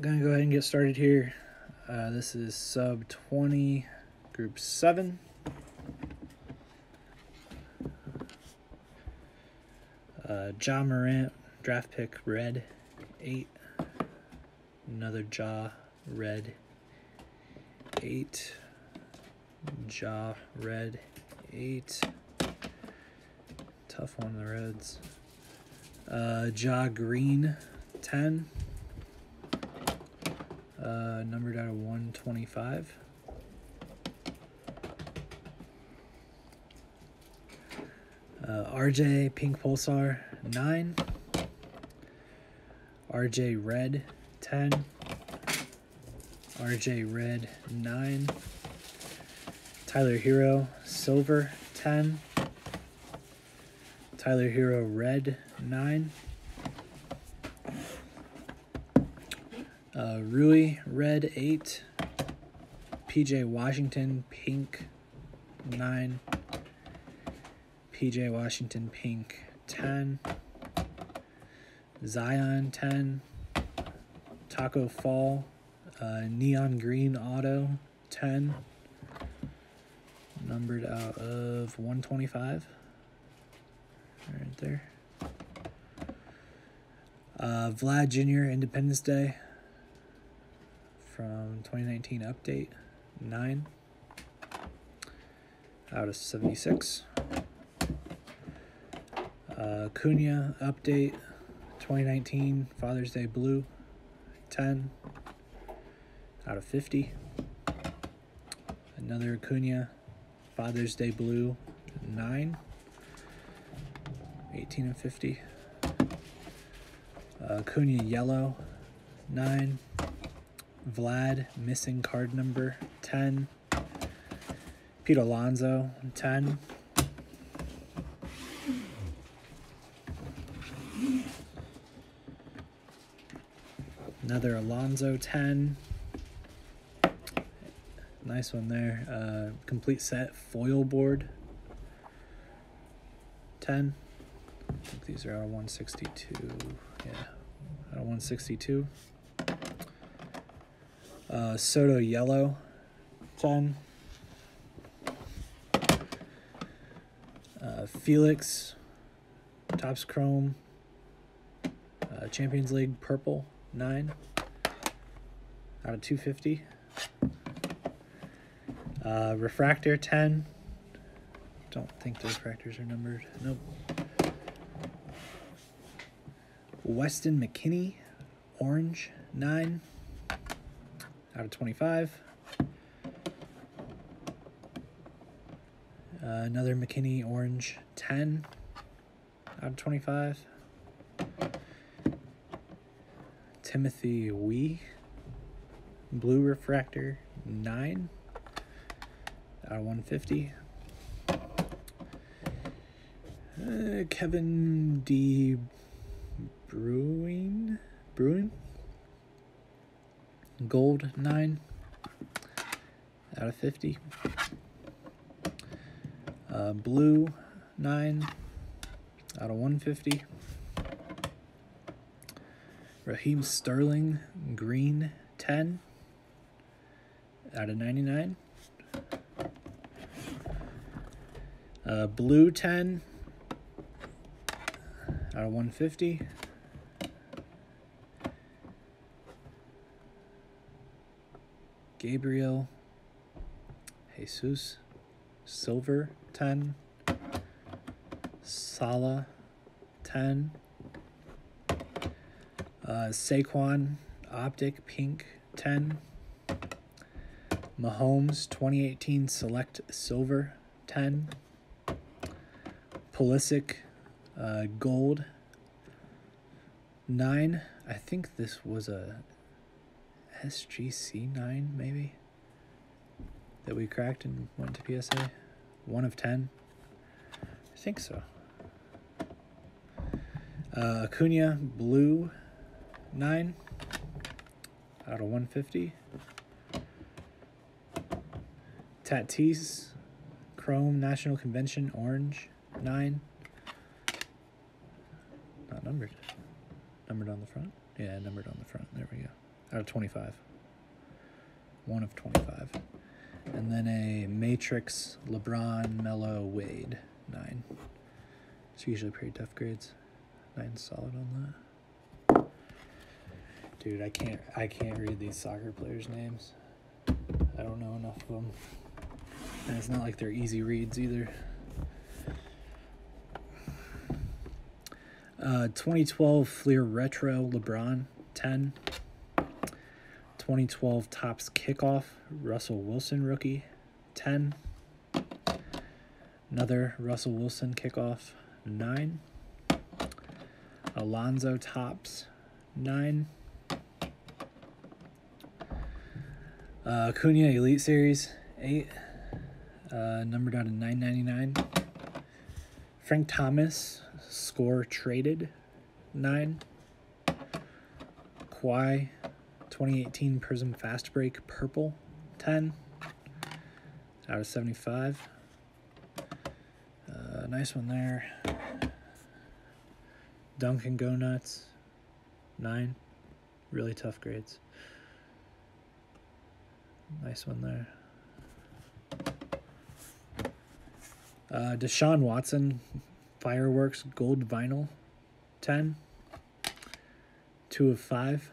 gonna go ahead and get started here. Uh, this is sub 20, group 7. Uh, Ja Morant, draft pick, red, 8. Another Ja, red, 8. Ja, red, 8. Tough one, the Reds. Uh, Green, 10. Uh, numbered out of 125. Uh, RJ Pink Pulsar, 9. RJ Red, 10. RJ Red, 9. Tyler Herro, Silver, 10. Tyler Herro, Red, 9. Uh, Rui, red, 8. PJ Washington, pink, 9. PJ Washington, pink, 10. Zion, 10. Tacko Fall, uh, neon green auto, 10. Numbered out of 125. Right there. Uh, Vlad Jr., Independence Day from 2019 update 9 out of 76 uh, Cunha update 2019 Father's Day blue 10 out of 50 another Cunha Father's Day blue 9 18 and 50 uh, Cunha yellow 9 Vlad, missing card number 10. Pete Alonso, 10. Another Alonso, 10. Nice one there. Uh, complete set foil board, 10. I think these are out of 162. Yeah, out of 162. Uh, Soto Yellow, 10. Uh, Felix, Topps Chrome, uh, Champions League Purple, 9. Out of 250. Uh, Refractor, 10. Don't think the refractors are numbered. Nope. Weston McKennie, Orange, 9 out of 25. Uh, another McKennie Orange 10 out of 25. Timothy Weah Blue Refractor 9 out of 150. Uh, Kevin D. Brewing? Brewing? Gold 9 out of 50. Uh, blue 9 out of 150. Raheem Sterling green 10 out of 99. Uh, blue 10 out of 150. Gabriel Jesus Silver 10 Salah 10 uh, Saquon Optic Pink 10 Mahomes 2018 Select Silver 10 Pulisic uh, Gold 9 I think this was a SGC 9, maybe? That we cracked and went to PSA? One of 10? I think so. Uh, Acuna Blue 9 out of 150. Tatis Chrome National Convention Orange 9. Not numbered. Numbered on the front? Yeah, numbered on the front. There we go. Out of 25. One of 25. And then a Matrix LeBron Melo Wade 9. It's usually pretty tough grades. Nine solid on that. Dude, I can't I can't read these soccer players' names. I don't know enough of them. And it's not like they're easy reads either. Uh, 2012 Fleer Retro LeBron 10. 2012 Topps Kickoff Russell Wilson rookie 10. Another Russell Wilson kickoff 9. Alonso Topps, 9. Uh, Cunha Elite Series 8. Uh, numbered out of 999. Frank Thomas score traded 9. Kawhi 2018 Prism Fast Break Purple 10 out of 75. Uh, nice one there. Duncan Go Nuts 9. Really tough grades. Nice one there. Uh, Deshaun Watson Fireworks Gold Vinyl 10. 2 of 5.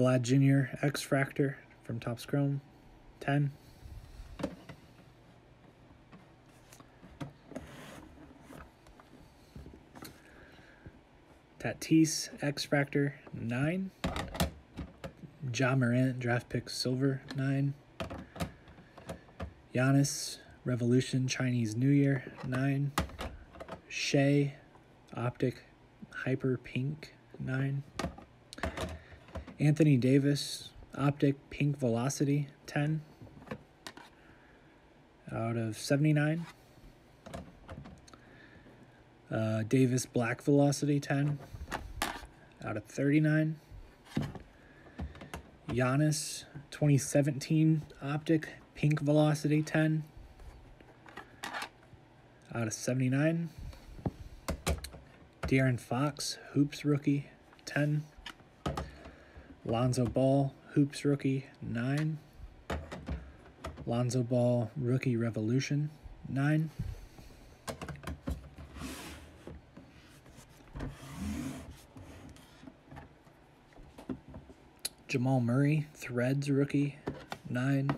Vlad Jr. X Fractor from Topps Chrome 10. Tatis X Fractor 9. Ja Morant Draft Pick Silver 9. Giannis Revolution Chinese New Year 9. Shai Optic Hyper Pink 9. Anthony Davis Optic Pink Velocity 10 out of 79. Uh, Davis Black Velocity 10 out of 39. Giannis 2017 Optic Pink Velocity 10 out of 79. De'Aaron Fox Hoops Rookie 10. Lonzo Ball Hoops Rookie 9. Lonzo Ball Rookie Revolution 9. Jamal Murray Threads Rookie 9.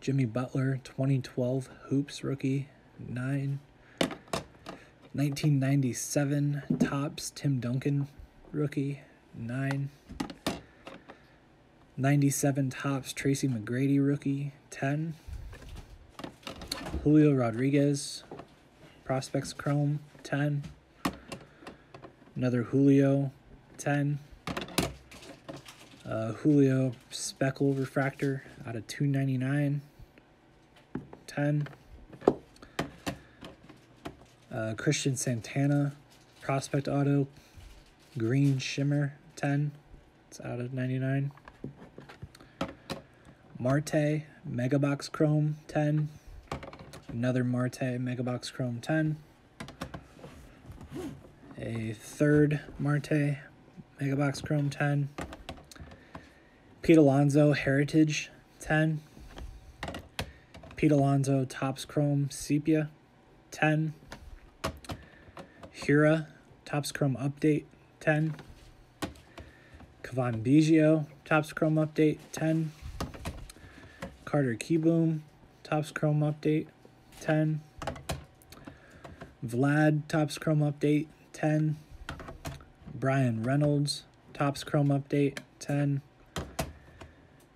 Jimmy Butler 2012 Hoops Rookie 9. 1997 Topps Tim Duncan Rookie 9. 97 Topps Tracy McGrady Rookie 10. Julio Rodriguez Prospects Chrome 10. Another Julio 10. Uh, Julio Speckle Refractor out of 299 10. Uh, Christian Santana Prospect Auto Green Shimmer 10. It's out of 99. Marte Megabox Chrome 10. Another Marte Megabox Chrome 10. A third Marte Megabox Chrome 10. Pete Alonso Heritage 10. Pete Alonso Topps Chrome Sepia 10. Hiura Topps Chrome Update 10. Cavan Biggio Topps Chrome Update 10. Carter Kieboom, Topps Chrome Update 10. Vlad Topps Chrome Update 10. Bryan Reynolds Topps Chrome Update 10.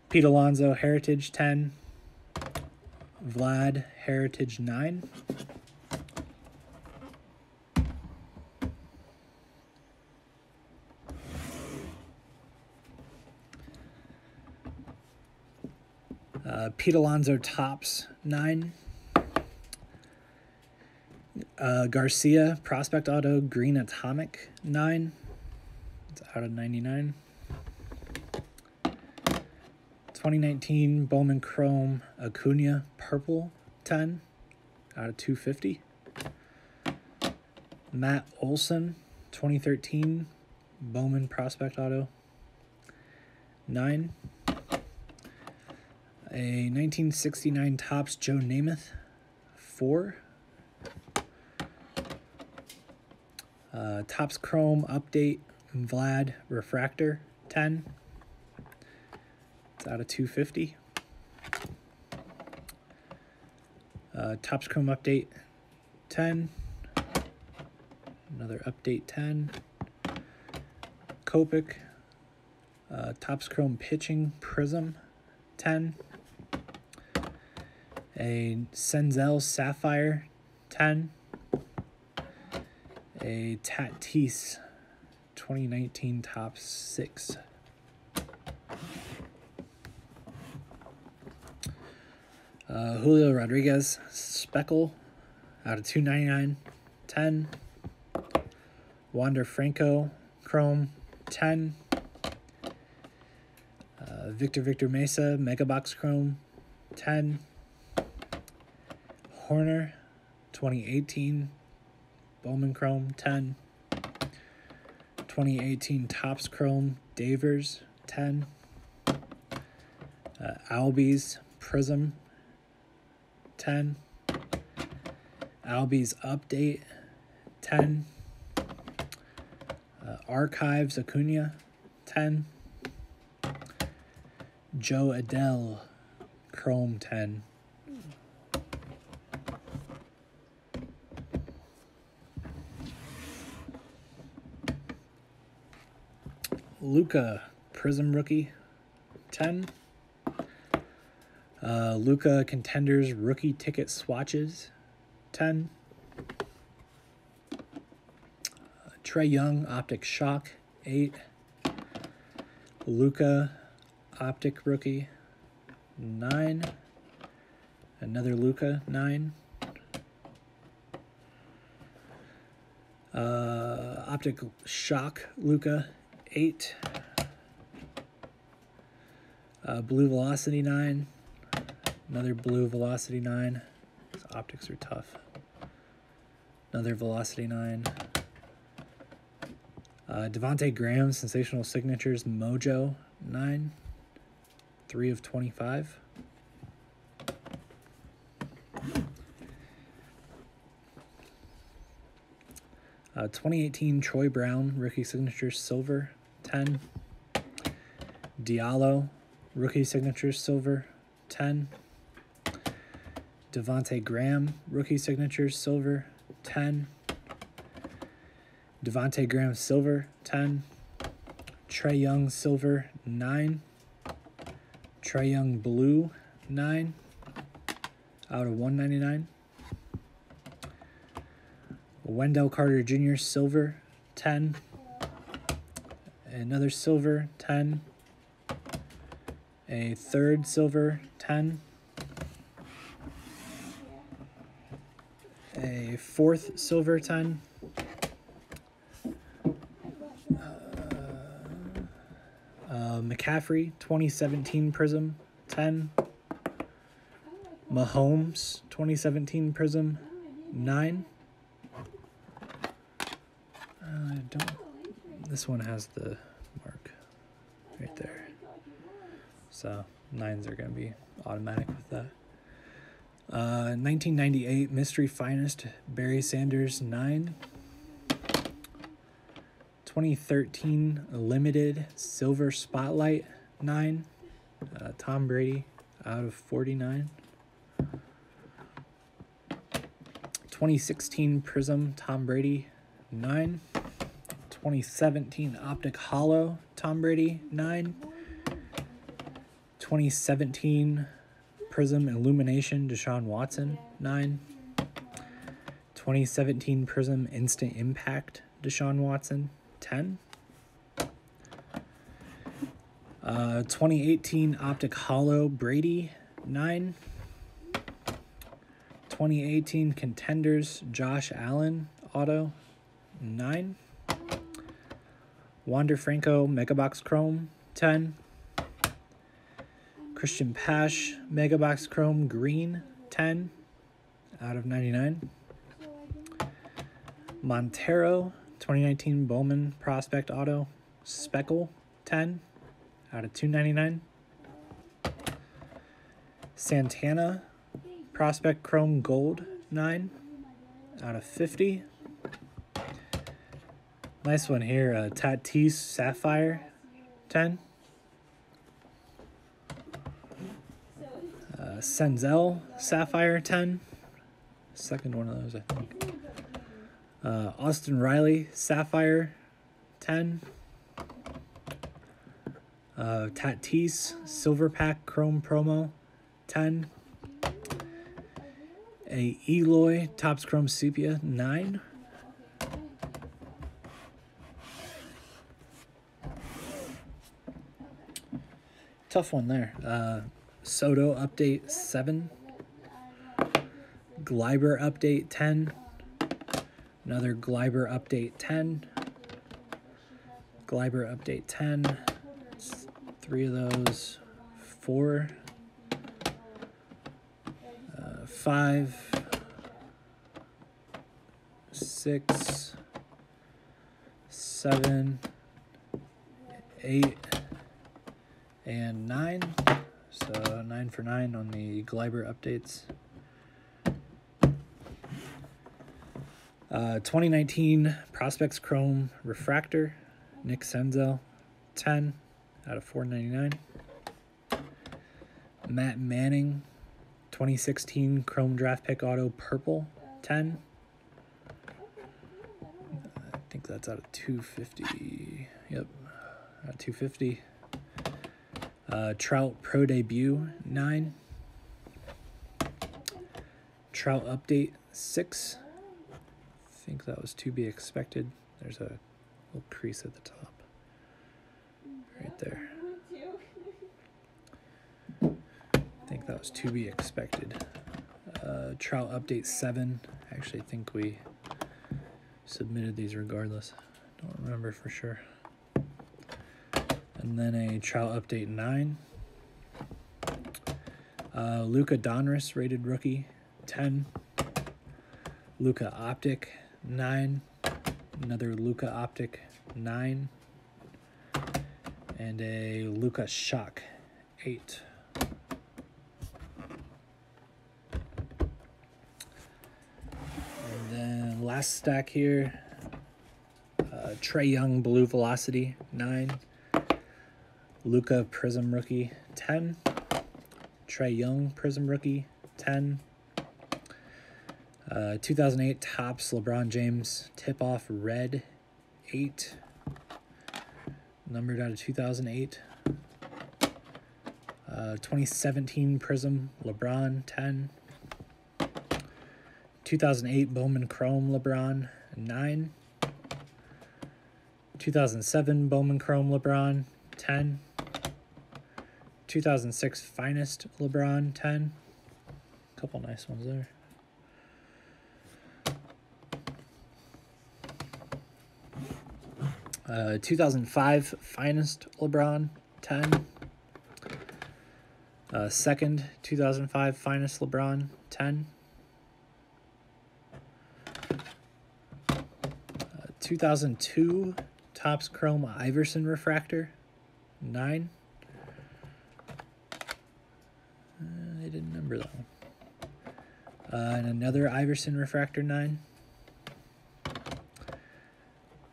Pete Alonso Heritage 10. Vlad Heritage 9. Uh, Pete Alonso Topps 9. Uh, Garcia Prospect Auto Green Atomic 9. It's out of 99. 2019 Bowman Chrome Acuna Purple 10 out of 250. Matt Olson 2013 Bowman Prospect Auto 9. A 1969 Topps Joe Namath, 4. Uh, Topps Chrome Update Vlad Refractor, 10. It's out of 250. Uh, Topps Chrome Update, 10. Another Update, 10. Kopech, uh, Topps Chrome Pitching Prism 10. A Senzel Sapphire 10. A Tatis 2019 top 6. Uh, Julio Rodriguez Speckle out of 299 10. Wander Franco Chrome 10. Uh, Victor Victor Mesa, Megabox Chrome, 10. Hoerner, 2018, Bowman Chrome, 10. 2018 Topps Chrome, Devers, 10. Uh, Albies, Prism, 10. Albies Update, 10. Uh, Archives Acuna, 10. Jo Adell, Chrome 10. Luka, Prism Rookie, 10. Uh, Luka Contenders Rookie Ticket Swatches, 10. Uh, Trae Young Optic Shock, 8. Luka Optic Rookie, 9. Another Luka, 9. Uh, Optic Shock Luka, 8. Uh, blue Velocity 9. Another Blue Velocity 9. These optics are tough. Another Velocity 9. Uh, Devonte Graham, Sensational Signatures, Mojo 9. 3 of 25. Uh, 2018 Troy Brown, rookie signature silver, 10. Diallo, rookie signature silver, 10. Devonte Graham, rookie signature silver, 10. Devonte Graham silver, 10. Trae Young silver, 9. Trae Young blue, 9. Out of 199. Wendell Carter Jr. silver, 10. Another silver, 10. A third silver, 10. A fourth silver, 10. Uh, uh, McCaffrey, 2017 Prism, 10. Mahomes, 2017 Prism, 9. I don't. This one has the right there. So nines are going to be automatic with that. Uh, 1998 Mystery Finest Barry Sanders 9. 2013 Limited Silver Spotlight 9. Uh, Tom Brady out of 49. 2016 Prism Tom Brady 9. 2017 Optic Holo Tom Brady 9. 2017 Prism Illumination Deshaun Watson 9. 2017 Prism Instant Impact Deshaun Watson 10. Uh, 2018 Optic Holo Brady 9. 2018 Contenders Josh Allen Auto 9. Wander Franco Megabox Chrome 10. Cristian Pache Megabox Chrome Green 10 out of 99. Montero 2019 Bowman Prospect Auto Speckle 10 out of 299. Santana Prospect Chrome Gold 9 out of 50. Nice one here, uh, Tatis Sapphire 10. Uh, Senzel Sapphire 10. Second one of those, I think. Uh, Austin Riley Sapphire 10. Uh, Tatis Silver Pack Chrome Promo 10. A Eloy Topps Chrome Sepia 9. Tough one there. Uh, Soto update 7. Gleyber update 10. Another Gleyber update 10. Gleyber update 10. Three of those. Four. Uh, five. Six. Seven. Eight. And nine. So nine for nine on the Gleyber updates. Uh, 2019 Prospects Chrome Refractor, Nick Senzel, 10 out of 499. Matt Manning, 2016 Chrome Draft Pick Auto Purple, 10. I think that's out of 250. Yep, out of 250. Uh, Trout Pro Debut, 9. Trout Update, 6 I think that was to be expected. There's a little crease at the top. Right there. I think that was to be expected. Uh, trout update 7. I actually think we submitted these regardless. Don't remember for sure. And then a trout update 9. Uh, Luka Donruss rated rookie 10. Luka Optic 9, another Luka Optic 9, and a Luka Shock 8. And then last stack here, uh, Trae Young Blue Velocity 9, Luka Prism Rookie 10, Trae Young Prism Rookie 10, uh, 2008 Topps LeBron James tip off red 8 numbered out of 2008 uh, 2017 Prism LeBron 10 2008 Bowman Chrome LeBron 9 2007 Bowman Chrome LeBron 10 2006 Finest LeBron 10 A couple nice ones there Uh, 2005 finest LeBron 10. Uh, second 2005 finest LeBron 10. Uh, 2002 Topps Chrome Iverson refractor 9. Uh, they didn't number that one. Uh, and another Iverson refractor 9.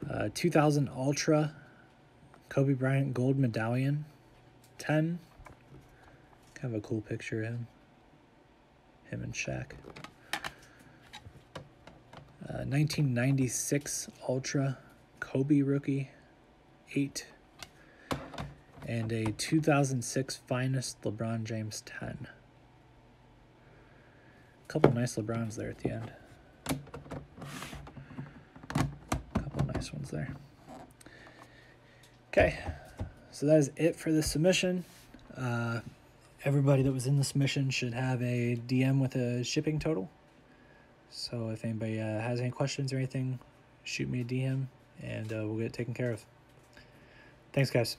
Uh, 2000 Ultra Kobe Bryant Gold Medallion 10. Kind of a cool picture of him. Him and Shaq. Uh, 1996 Ultra Kobe Rookie 8. And a 2006 Finest LeBron James 10. A couple nice LeBrons there at the end. Couple nice ones there. Okay, so that is it for the submission. Uh, everybody that was in the submission should have a DM with a shipping total. So if anybody uh, has any questions or anything, shoot me a DM and uh, we'll get it taken care of. Thanks, guys.